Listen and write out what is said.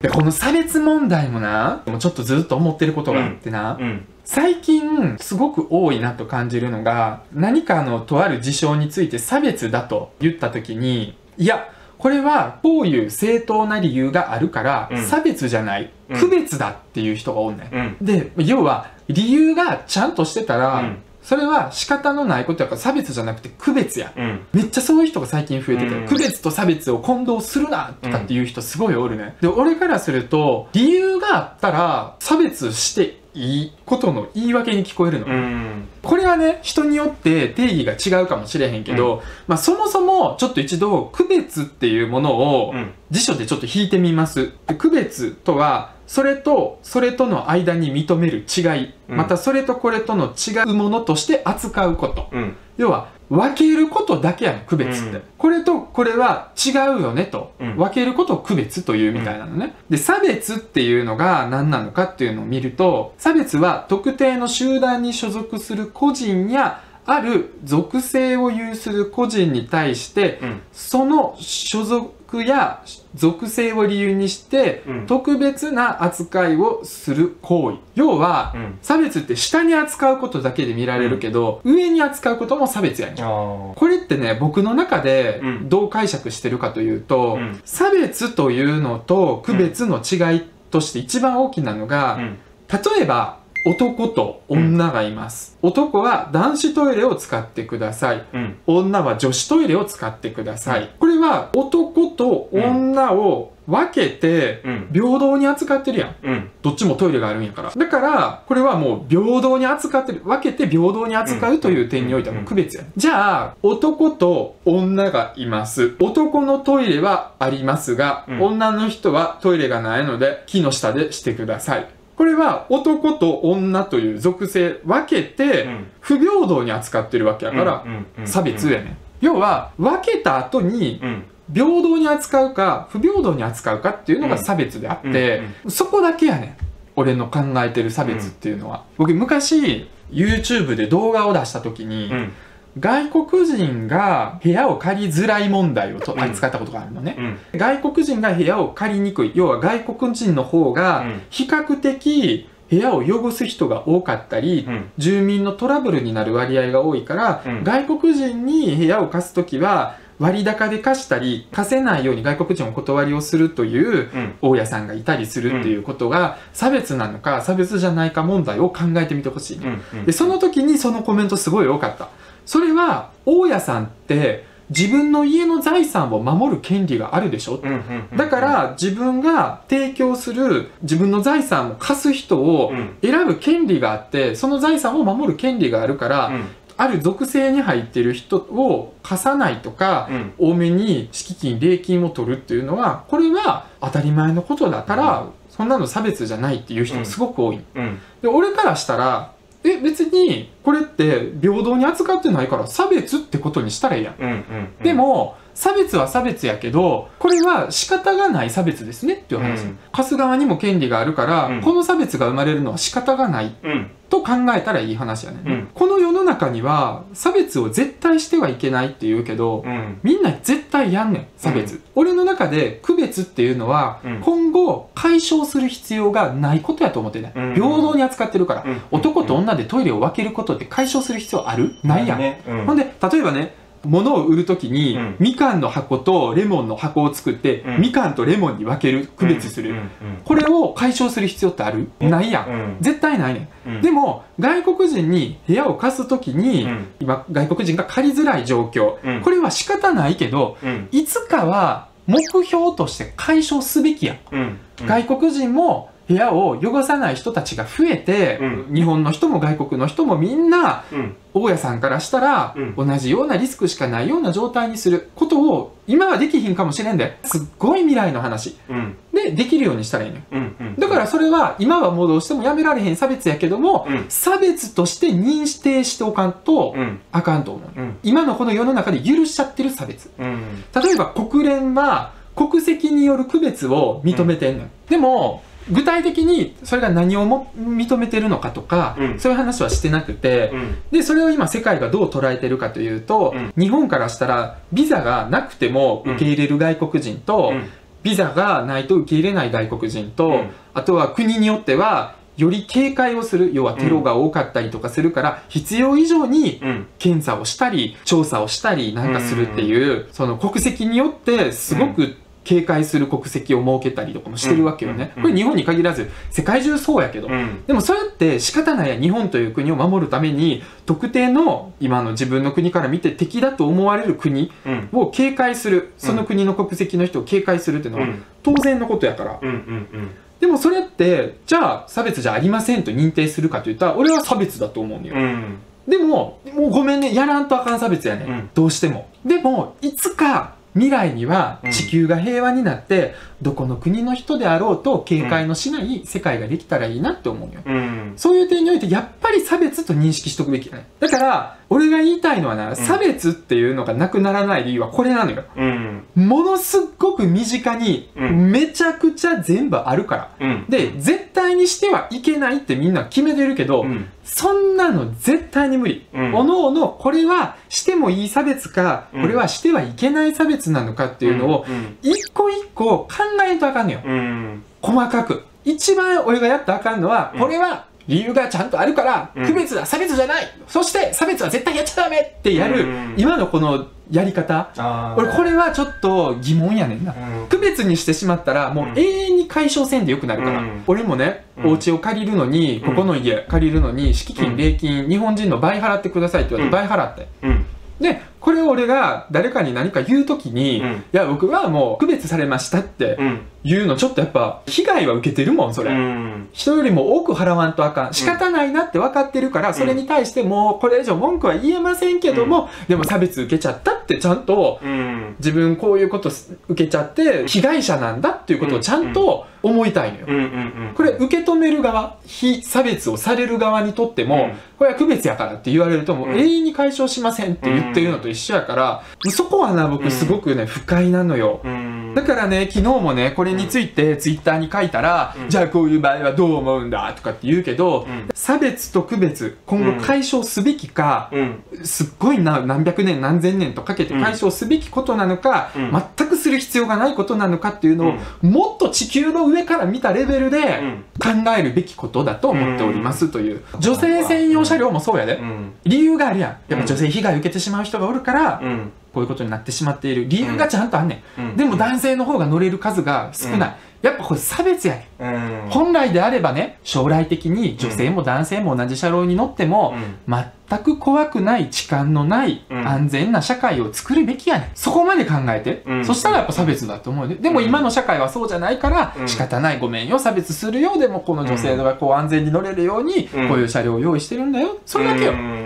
で、この差別問題もな、もうちょっとずっと思ってることがあってな、うん最近すごく多いなと感じるのが、何かのとある事象について差別だと言った時に、いや、これはこういう正当な理由があるから、うん。差別じゃない、うん。区別だっていう人がおんねん。うん。で、要は理由がちゃんとしてたら、うんそれは仕方のないことやから差別じゃなくて区別や。うんめっちゃそういう人が最近増えてて、うん区別と差別を混同するなとかっていう人すごいおるね。で、俺からすると、理由があったら差別していいことの言い訳に聞こえるの。うんこれはね、人によって定義が違うかもしれへんけど、まあそもそもちょっと一度区別っていうものをうん辞書でちょっと引いてみます。で区別とは、それとそれとの間に認める違い、うんまたそれとこれとの違うものとして扱うこと。うん要は、分けることだけやねん、区別って。うんこれとこれは違うよねと。うん分けることを区別というみたいなのね。で、差別っていうのが何なのかっていうのを見ると、差別は特定の集団に所属する個人や、ある属性を有する個人に対して、うん。その所属や属性を理由にして、うん。特別な扱いをする行為。要は、うん。差別って下に扱うことだけで見られるけど、上に扱うことも差別やねこれってね、僕の中でうん。どう解釈してるかというと、うん。差別というのと区別の違いとして一番大きなのが、うん。例えば男と女がいます。男は男子トイレを使ってください。うん女は女子トイレを使ってください。これは男と女を分けてうん平等に扱ってるやん。うんどっちもトイレがあるんやから。だから、これはもう平等に扱ってる。分けて平等に扱うという点においては区別やね。じゃあ、男と女がいます。男のトイレはありますが、うん女の人はトイレがないので、木の下でしてください。これは男と女という属性分けてうん。不平等に扱ってるわけやから差別やねん。要は分けた後にうん。平等に扱うか不平等に扱うかっていうのが差別であって、そこだけやねん。俺の考えてる差別っていうのは、僕昔 YouTube で動画を出した時に、うん外国人が部屋を借りづらい問題をとうん。扱ったことがあるのね、うん。外国人が部屋を借りにくい要は外国人の方がうん。比較的部屋を汚す人が多かったり、うん。住民のトラブルになる割合が多いから、うん。外国人に部屋を貸す時は割高で貸したり貸せないように外国人お断りをするといううん。大家さんがいたりするっていうことが差別なのか差別じゃないか問題を考えてみてほしいね、うん。でその時にそのコメントすごい多かったそれは大家さんって自分の家の財産を守る権利があるでしょ、うんうんうんだから自分が提供する自分の財産を貸す人をうん。選ぶ権利があってその財産を守る権利があるから、うん。ある属性に入ってる人を貸さないとか、うん。多めに敷金礼金を取るっていうのはこれは当たり前のことだから、そんなの差別じゃないっていう人もすごく多い、うん。で俺からしたらえ別にこれって平等に扱ってないから差別ってことにしたらいいやん、うんうん。でも差別は差別やけどこれは仕方がない差別ですねっていう話、うん。貸す側にも権利があるから、うん。この差別が生まれるのは仕方がないうん。と考えたらいい話やね、うん。この世の中には差別を絶対してはいけないって言うけど、うん。みんな絶対やんねん差別、俺の中で区別っていうのは、うん。今後解消する必要がないことやと思ってね、うん。平等に扱ってるから、うん。男と女でトイレを分けることって解消する必要ある、ないやん。ほんで例えばね物を売るときに、うん。みかんの箱とレモンの箱を作って、うん。みかんとレモンに分ける区別する、うん。うん。これを解消する必要ってある、うんないやん、うん。絶対ないねん。うん。でも外国人に部屋を貸すときに、うん。今外国人が借りづらい状況、うん。これは仕方ないけどうん。いつかは目標として解消すべきやん、うん。外国人も部屋を汚さない人たちが増えて、う日本の人も外国の人もみんなうん。大家さんからしたら、うん。同じようなリスクしかないような状態にすることを今はできひんかもしれんですっごい未来の話。うん。でできるようにしたらいいのよ。うんうん。だからそれは今はもうどうしてもやめられへん差別やけども、うん。差別として認定しておかんとうん。あかんと思う、うん。今のこの世の中で許しちゃってる差別。うん。例えば国連は国籍による区別を認めてんのよ、でも具体的にそれが何をも認めてるのかとか、うん。そういう話はしてなくて、うん。でそれを今世界がどう捉えてるかというと、うん。日本からしたらビザがなくても受け入れる外国人と、うん。ビザがないと受け入れない外国人と、うん。あとは国によってはより警戒をする要はテロが多かったりとかするから、必要以上にうん。検査をしたり調査をしたりなんかするっていう、その国籍によってすごく警戒する国籍を設けたりとかもしてるわけよね、うんこれ日本に限らず世界中そうやけど、うん。でもそれって仕方ないや日本という国を守るために特定の今の自分の国から見て敵だと思われる国うん。を警戒する。その国の国籍の人を警戒するっていうのはうん。当然のことやから、でもそれってじゃあ差別じゃありませんと認定するかといったら俺は差別だと思うのよ、うん。でももうごめんね。やらんとあかん差別やね、うん。どうしても。でもいつか未来にはうん。地球が平和になって、どこの国の人であろうと警戒のしない世界ができたらいいなって思うよ、うん。そういう点においてやっぱり差別と認識しとくべきだねだから俺が言いたいのはな、差別っていうのがなくならない理由はこれなのよ。うん。ものすっごく身近にうん。めちゃくちゃ全部あるから、うん。で絶対にしてはいけないってみんな決めてるけど、うん。そんなの絶対に無理。うん。おのおのこれはしてもいい差別か、うん。これはしてはいけない差別なのかっていうのをうん。一個一個考えんとあかんのよ。うん。細かく。一番俺がやったらあかんのは、うん。これは理由がちゃんとあるから、うん。区別だ、差別じゃない。そして差別は絶対やっちゃダメってやる、うん。今のこのやり方。俺これはちょっと疑問やねんな。うん。区別にしてしまったらもううん。永遠に解消せんでよくなるから、うん。俺もね、うんお家を借りるのにうん。ここの家借りるのに敷金、うん。礼金日本人の倍払ってくださいって言われて倍払って。うん。でこれを俺が誰かに何か言う時に、うん。いや僕はもう区別されましたってうん言うのちょっとやっぱ被害は受けてるもんそれ、うん。人よりも多く払わんとあかん。仕方ないなって分かってるから、それに対してもうこれ以上文句は言えませんけども、でも差別受けちゃったってちゃんとうん。自分こういうこと受けちゃって被害者なんだっていうことをちゃんと思いたいのよ。これ受け止める側非差別をされる側にとっても、うん。これは区別やからって言われるともううん。永遠に解消しませんって言ってるのと一緒やから、そこはな僕すごくね不快なのよ。うんだからね、昨日もね、これについてツイッターに書いたら、うん。じゃあこういう場合はどう思うんだとかって言うけど、うん。差別と区別、今後解消すべきか、うん。すっごいな何百年何千年とかけて解消すべきことなのか、うん。全くする必要がないことなのかっていうのを、もっと地球の上から見たレベルでうん。考えるべきことだと思っておりますという。女性専用車両もそうやで。うん。理由があるやん。やっぱ女性被害を受けてしまう人がおるから、うんこういうことになってしまっている理由がちゃんとあんねん。うんでも男性の方が乗れる数が少ない。うんやっぱこれ差別やねん。うん本来であればね、将来的に女性も男性も同じ車両に乗っても、全く怖くない痴漢のないうん安全な社会を作るべきやねん。そこまで考えて。うんそしたらやっぱ差別だと思うで。でも今の社会はそうじゃないから、うん仕方ないごめんよ、差別するよ。でもこの女性がこう安全に乗れるように、うんこういう車両を用意してるんだよ。それだけよ。うん